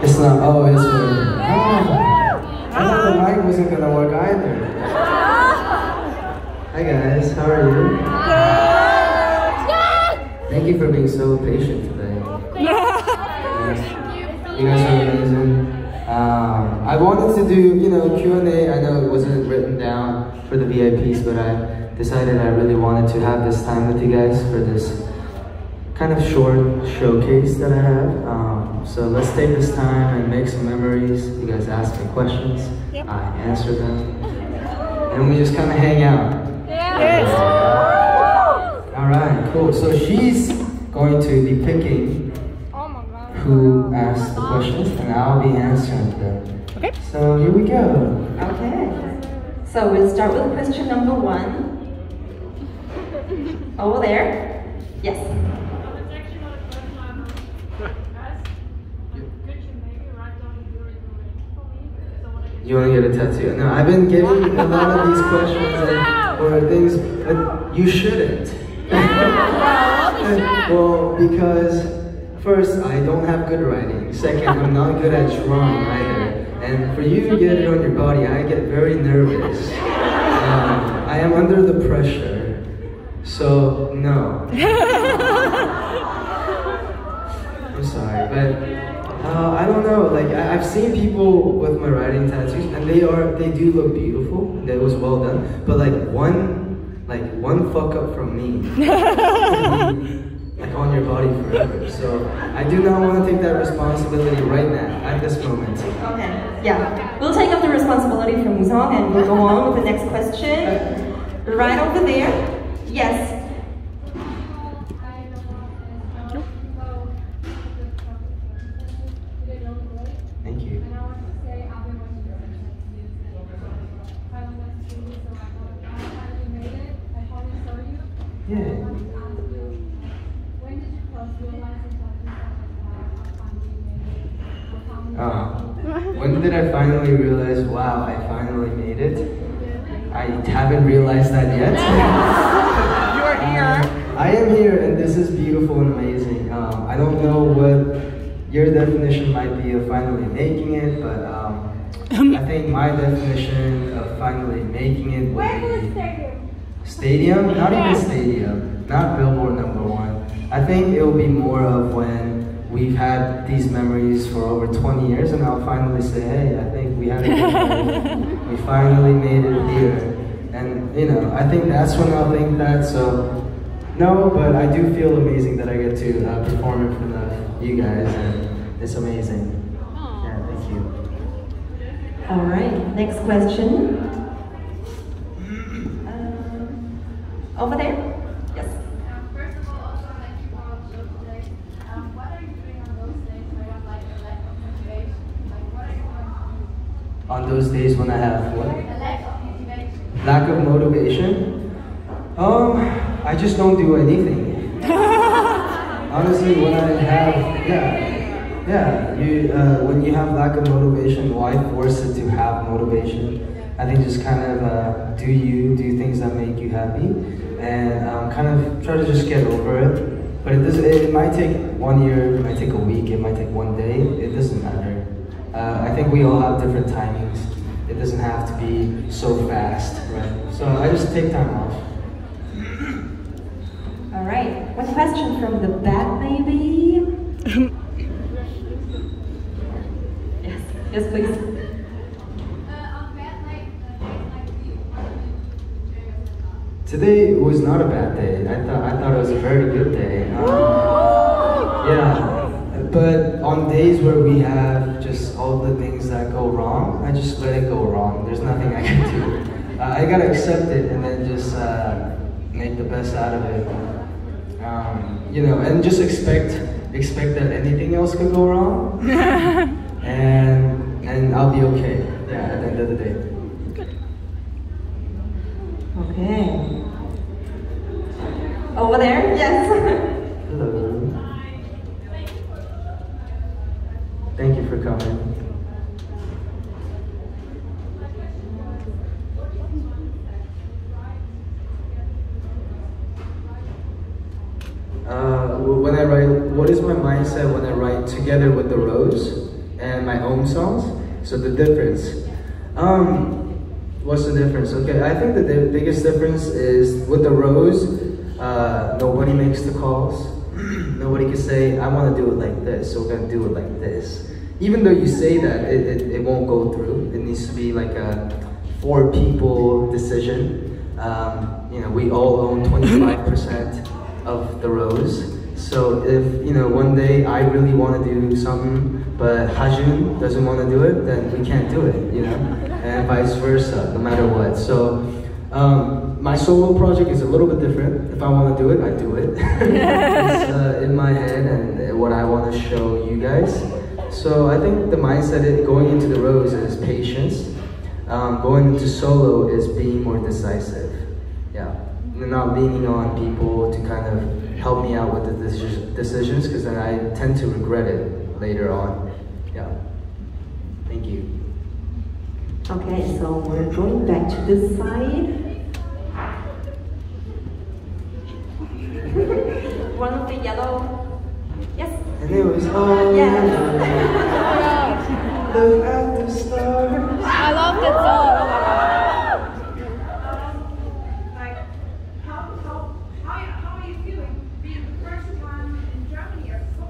It's not. Oh, it's working. Oh, I thought the mic wasn't gonna work either. Hi guys, how are you? Thank you for being so patient today. You guys are amazing. Um, I wanted to do, you know, Q&A. I know it wasn't written down for the VIPs, but I decided I really wanted to have this time with you guys for this kind of short showcase that I have. Um, so let's take this time and make some memories. You guys ask me questions, I answer them, and we just kind of hang out. Yes! All right, cool. So she's going to be picking oh who asked the questions, and I'll be answering them. Okay. So here we go. Okay. So we'll start with question number one. Over there. Yes. You want to get a tattoo? No, I've been getting a lot of these questions and, or things, but you shouldn't. well, because first, I don't have good writing. Second, I'm not good at drawing either. And for you to get it on your body, I get very nervous. Um, I am under the pressure. So, no. I'm sorry, but uh, I don't know. Like I, have seen people with my writing tattoos, and they are they do look beautiful. That was well done. But like one like one fuck up from me, like on your body forever. So I do not want to take that responsibility right now at this moment. Okay. Yeah. We'll take up the responsibility from Zong, and we'll go on with the next question. Right over there. Yes. Thank you. Yeah. Uh, when did I finally realize, wow, I finally made it? I haven't realized that yet. You are here. Uh, I am here and this is beautiful and amazing. Um, I don't know what your definition might be of finally making it, but um, I think my definition of finally making it would be stadium, not even stadium, not billboard number one. I think it will be more of when we've had these memories for over 20 years and I'll finally say, hey, I think we had a good time. We finally made it here. And, you know, I think that's when I'll think that. So, no, but I do feel amazing that I get to uh, perform in front of you guys and it's amazing. Yeah, thank you. All right. Next question. Um, over there. Yes. On those days when I have what? Lack of motivation? Um, I just don't do anything. Honestly, when I have, yeah, yeah, you, uh, when you have lack of motivation, why force it to have motivation? I think just kind of uh, do you, do things that make you happy, and um, kind of try to just get over it. But it, does, it, it might take one year, it might take a week, it might take one day, it doesn't matter. Uh, I think we all have different timings. It doesn't have to be so fast, right? So I just take time off. All right. One question from the back, maybe. yes. Yes, please. Today was not a bad day. I thought I thought it was a very good day. Um, yeah, but on days where we have just all the things that go wrong, I just let it go wrong. There's nothing I can do. Uh, I gotta accept it and then just uh, make the best out of it. Um, you know, and just expect expect that anything else could go wrong, and and I'll be okay. Yeah, at the end of the day. Okay. Over there? Yes. Thank you for coming. Uh, when I write, what is my mindset when I write together with the rose? And my own songs. So the difference. Um, what's the difference? Okay, I think the biggest difference is with the rose, uh, nobody makes the calls. Nobody can say, I want to do it like this, so we're going to do it like this. Even though you say that, it, it, it won't go through. It needs to be like a four people decision. Um, you know, we all own 25% of the rose. So if, you know, one day I really want to do something, but Hajoon doesn't want to do it, then we can't do it, you know? And vice versa, no matter what. So um, my solo project is a little bit different. If I want to do it, I do it. it's uh, in my head and what I want to show you guys. So I think the mindset going into the rose is patience. Um, going into solo is being more decisive. Yeah, not leaning on people to kind of help me out with the deci- decisions because then I tend to regret it later on. Yeah. Thank you. Okay, so we're going back to this side. One of the yellow. Yes. And it was all Yeah. Look at the stars. I love that song. Like, how, how, how, how are you feeling being the first time in Germany as a?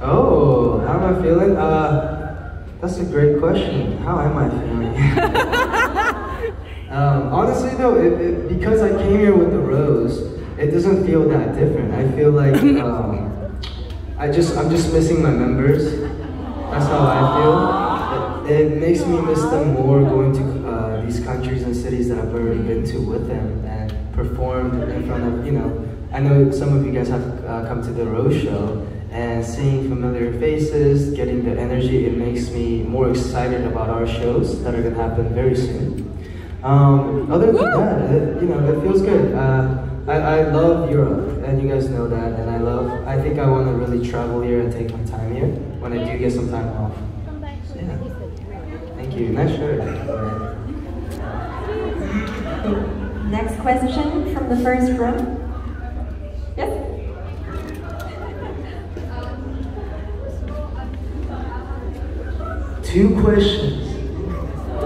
Oh, how am I feeling? Uh, that's a great question. How am I feeling? um, honestly, though, it, it, because I came here with the rose, it doesn't feel that different. I feel like um, I just I'm just missing my members. That's how I feel. It, it makes me miss them more going to uh, these countries and cities that I've already been to with them and performed in front of you know. I know some of you guys have uh, come to the Rose show and seeing familiar faces, getting the energy, it makes me more excited about our shows that are gonna happen very soon. Um, other than that, it, you know, it feels good. Uh, I, I love Europe, and you guys know that, and I love, I think I want to really travel here and take my time here when I do get some time off. Yeah. Thank you. Nice shirt. Next question from the first row. Yes. Two questions.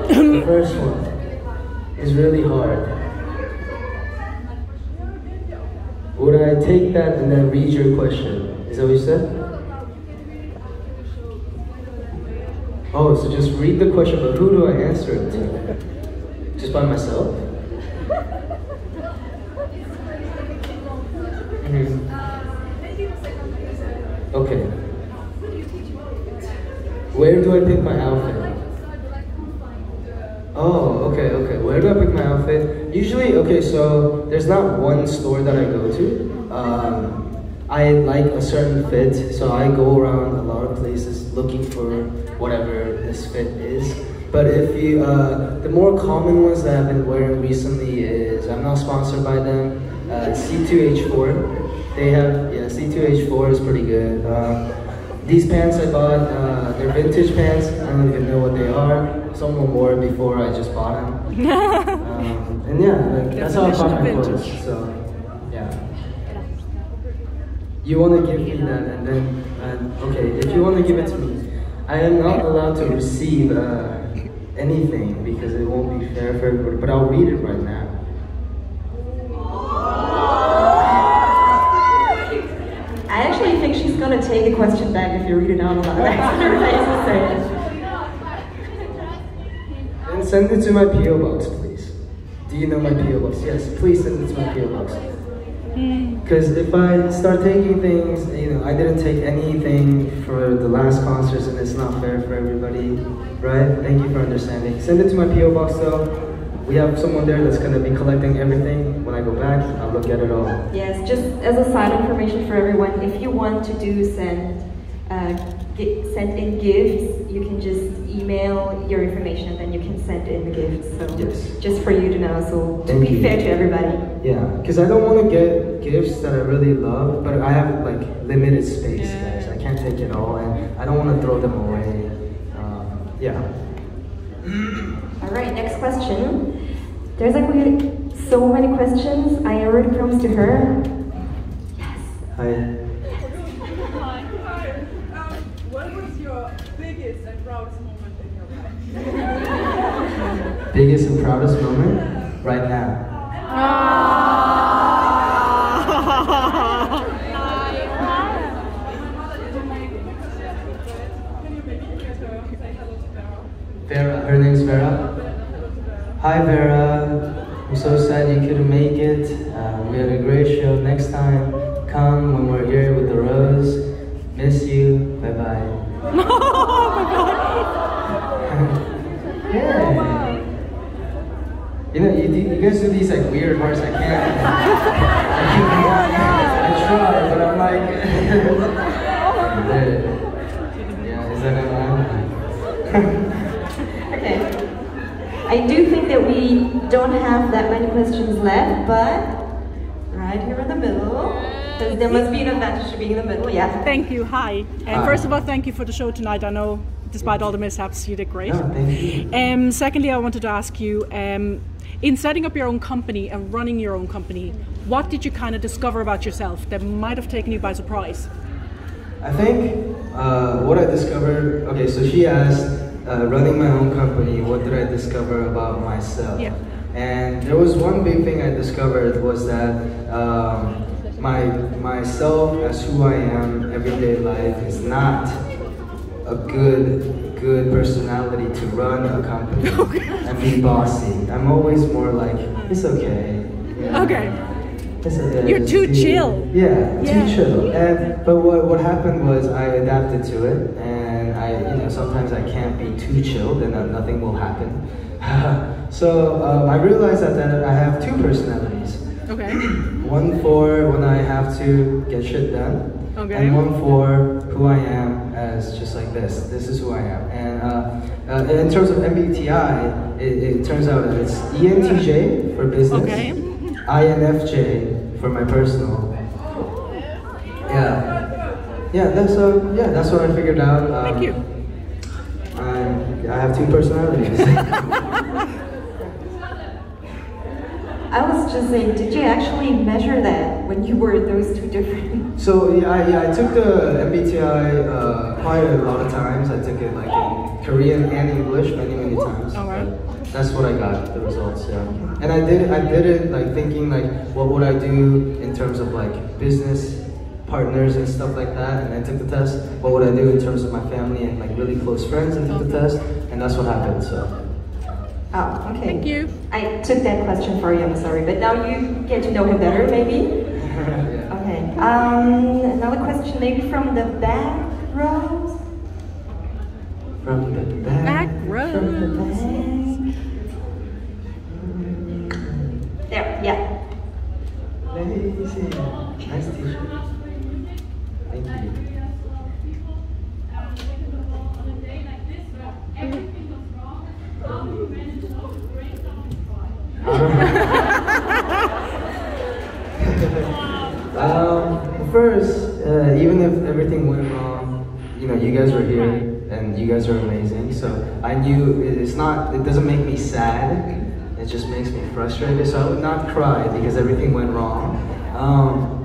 the first one is really hard. Would I take that and then read your question? Is that what you said? Oh, so just read the question, but who do I answer it to? Just by myself? Mhm. Okay. Where do I pick my outfit? Oh, okay, okay. Where do I pick my outfit? Usually, okay, so there's not one store that I go to. Um, I like a certain fit, so I go around a lot of places looking for whatever this fit is. But if you, uh, the more common ones that I've been wearing recently is, I'm not sponsored by them, uh, C2H4. They have, yeah, C2H4 is pretty good. Um, these pants I bought, uh, they're vintage pants. I don't even know what they are. Someone wore it before I just bought them. um, and yeah, like, that's how I bought my Definition clothes. So, yeah. You want to give me that, and then, and, okay, if you want to give it to me, I am not allowed to receive uh, anything because it won't be fair for everybody, but I'll read it right now. I actually think she's gonna take the question back if you read it out loud. That's her face to say it. And send it to my PO box, please. Do you know my PO box? Yes, please send it to my PO box. Because if I start taking things, you know, I didn't take anything for the last concerts, and it's not fair for everybody, right? Thank you for understanding. Send it to my PO box, though. We have someone there that's gonna be collecting everything. When I go back, I'll look at it all. Yes, just as a side information for everyone, if you want to do send uh, gi- send in gifts, you can just email your information and then you can send in the gifts. So Yes. just for you to know, so to Thank be you. fair to everybody. Yeah, because I don't want to get gifts that I really love, but I have like limited space, guys. I can't take it all, and I don't want to throw them away. Um, yeah. All right, next question. There's like so many questions. I already promised to her. Yes. Hi. Hi. Um, what was your biggest and biggest and proudest moment right now. Vera, Say hello to Vera, Vera, her name's Vera. Hi Vera, I'm so sad you couldn't make it. Uh, we had a great show. Next time, come when we're here with the rose. Miss you. Bye bye. yeah. You know, you, do, you guys do these like weird hearts. I can't. I, can't, I try, but I'm like. yeah, is that enough? Okay. I do think that we don't have that many questions left, but right here in the middle, there there must be an advantage to being in the middle, yeah. Thank you. Hi. And Hi. first of all, thank you for the show tonight. I know, despite all the mishaps, you did great. No, thank you. Um, secondly, I wanted to ask you, um, in setting up your own company and running your own company, what did you kind of discover about yourself that might have taken you by surprise? I think uh, what I discovered. Okay, so she asked, uh, running my own company, what did I discover about myself? Yeah. And there was one big thing I discovered was that um, my myself as who I am everyday life is not a good good personality to run a company and be bossy. I'm always more like it's okay. Yeah. Okay. You're too be- chill. Yeah, Yeah. too chill. And but what what happened was I adapted to it, and I you know sometimes I can't be too chill, and nothing will happen. so um, I realized that, that I have two personalities. Okay. One for when I have to get shit done, Okay. and one for who I am as just like this. This is who I am. And uh, uh, in terms of MBTI, it, it turns out that it's ENTJ for business, Okay. INFJ for my personal. Yeah, yeah. That's uh, yeah. That's what I figured out. Um, Thank you. I, I have two personalities. I was just saying, did you actually measure that when you were those two different? So yeah, I, yeah, I took the MBTI uh, quite a lot of times. I took it like in Korean and English many many times. Alright. That's what I got the results. Yeah, and I did I did it like thinking like what would I do in terms of like business partners and stuff like that. And I took the test. What would I do in terms of my family and like really close friends? And took the test, and that's what happened. So Oh, okay. Thank you. I took that question for you, I'm sorry, but now you get to know him better, maybe? yeah. Okay. Um, another question, maybe from the back row? From the back. Back From the back. There, yeah. Nice t-shirt. Thank you. um, first, uh, even if everything went wrong, you guys were here and you guys are amazing. So I knew it's not, it doesn't make me sad. It just makes me frustrated. So I would not cry because everything went wrong. Um,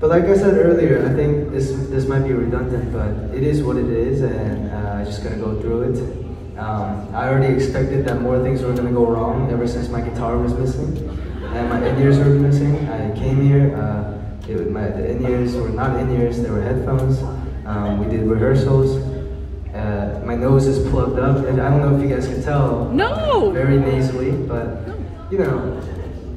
but like I said earlier, I think this this might be redundant, but it is what it is, and uh, I just gotta go through it. Um, I already expected that more things were gonna go wrong ever since my guitar was missing and my in-ears were missing. I came here. Uh, it my the in-ears were not in-ears; they were headphones. Um, we did rehearsals. Uh, my nose is plugged up, and I don't know if you guys can tell. No! Very nasally, but you know,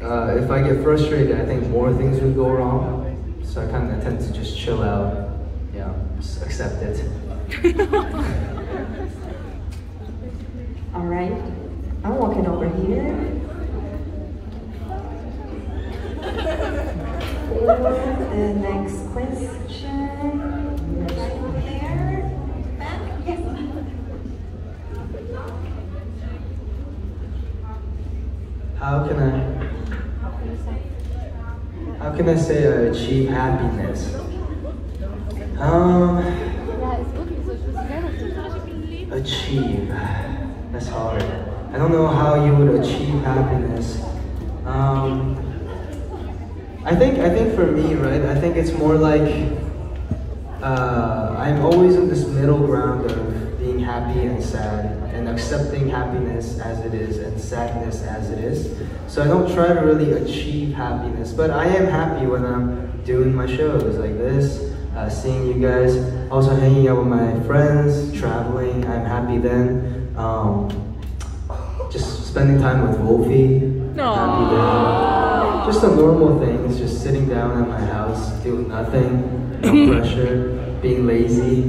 uh, if I get frustrated, I think more things would go wrong. So I kind of tend to just chill out, you know, just accept it. All right. I'm walking over here. The next question. Right here. Back. Yes. How can I? How can I say I achieve happiness? Um, achieve. That's hard. I don't know how you would achieve happiness. Um, I think I think for me, right? I think it's more like uh, I'm always in this middle ground of being being happy and sad and accepting happiness as it is and sadness as it is. So I don't try to really achieve happiness, but I am happy when I'm doing my shows like this, uh, seeing you guys, also hanging out with my friends, traveling. I'm happy then. Um, just spending time with Wolfie. Happy then. Just the normal things, just sitting down at my house, doing nothing, no pressure, being lazy.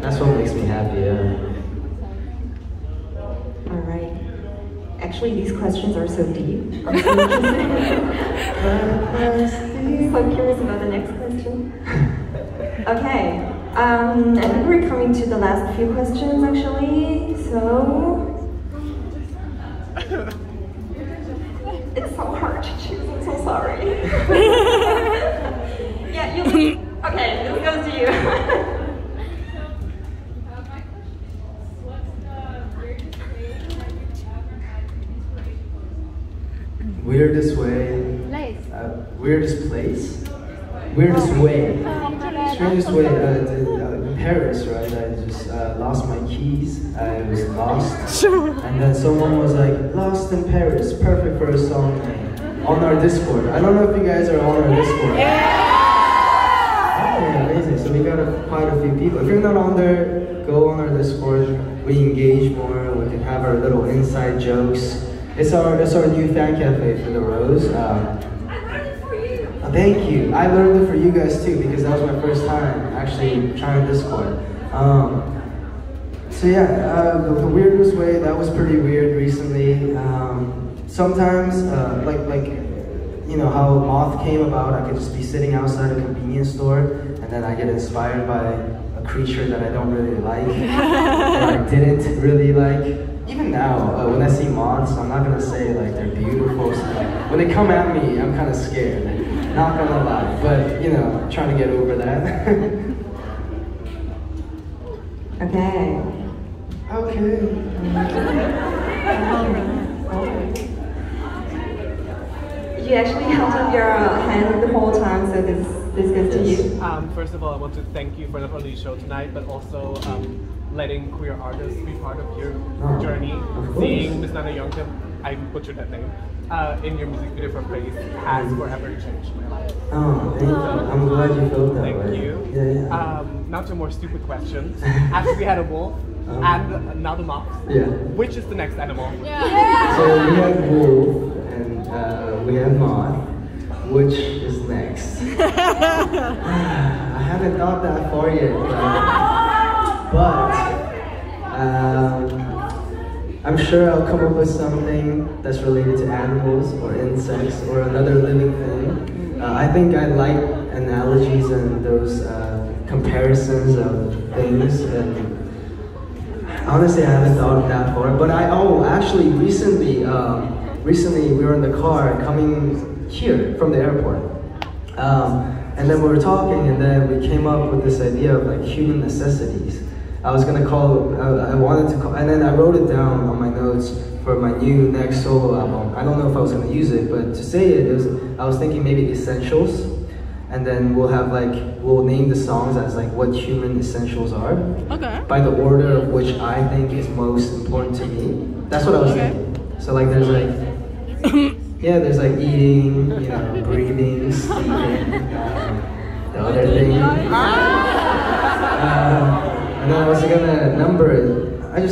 That's what makes me happy, yeah. All right. Actually, these questions are so deep. I'm so curious about the next question. Okay. Um, I think we're coming to the last few questions actually. So it's so hard to choose. I'm so sorry. yeah, you. Okay, this goes to you. Uh, my question is, what's the weirdest way that you've ever had inspiration for? Weirdest way. Place. Uh, weirdest place? Weirdest way. Strangest way, uh, the, uh, in Paris, right? I just uh, lost my keys. I was lost. And then someone was like, Lost in Paris, perfect for a song name. On our Discord. I don't know if you guys are on our Discord. Yeah. Oh, amazing. So we got a, quite a few people. If you're not on there, go on our Discord. We engage more. We can have our little inside jokes. It's our it's our new fan cafe for the Rose. Um, I learned it for you. uh, Thank you. I learned it for you guys too because that was my first time actually trying Discord. Um, so yeah, uh, the, the weirdest way that was pretty weird recently. Um, sometimes, uh, like like you know how moth came about, I could just be sitting outside a convenience store and then I get inspired by a creature that I don't really like, that I didn't really like. Even now, uh, when I see moths, I'm not gonna say like they're beautiful. So when they come at me, I'm kind of scared. Not gonna lie, but you know, trying to get over that. Okay. okay. You actually held up your hand the whole time, so this this goes to you. Um, first of all, I want to thank you for not only show tonight, but also um, letting queer artists be part of your Oh, journey. of. Seeing Miss Nana Youngkim, I butchered that name, uh, in your music video for Praise has forever changed my life. Oh, thank you. I'm glad you felt that Thank way. you. Yeah, yeah. Um, now to more stupid questions. After we had a wolf Um, and another mouse, yeah. which is the next animal? Yeah. So we have wolf and uh, we have moth. Which is next? I haven't thought that far yet, but, um, I'm sure I'll come up with something that's related to animals or insects or another living thing. Uh, I think I like analogies and those uh, comparisons of things and Honestly, I haven't thought that far. But I oh, actually, recently, um, recently we were in the car coming here from the airport, um, and then we were talking, and then we came up with this idea of like human necessities. I was gonna call. I wanted to call, and then I wrote it down on my notes for my new next solo album. I don't know if I was gonna use it, but to say it, it was, I was thinking maybe essentials. And then we'll have like we'll name the songs as like what human essentials are Okay. by the order of which I think is most important to me. That's what I was Okay. thinking. So like there's like yeah, there's like eating, you know, breathing, sleeping, um, the other thing. Um, and I was gonna number it